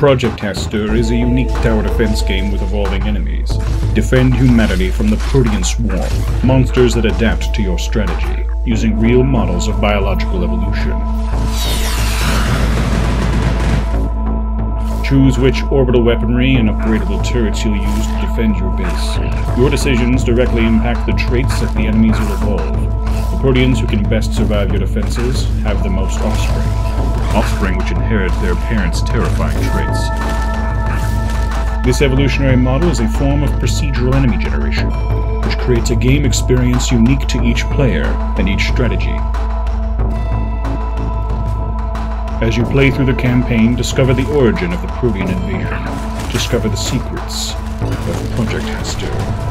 Project Hastur is a unique tower defense game with evolving enemies. Defend humanity from the Protean Swarm, monsters that adapt to your strategy, using real models of biological evolution. Choose which orbital weaponry and upgradable turrets you'll use to defend your base. Your decisions directly impact the traits that the enemies will evolve. The Proteans who can best survive your defenses have the most offspring. Offspring which inherit their parents' terrifying traits. This evolutionary model is a form of procedural enemy generation, which creates a game experience unique to each player and each strategy. As you play through the campaign, discover the origin of the Protean invasion. Discover the secrets of the Project Hastur.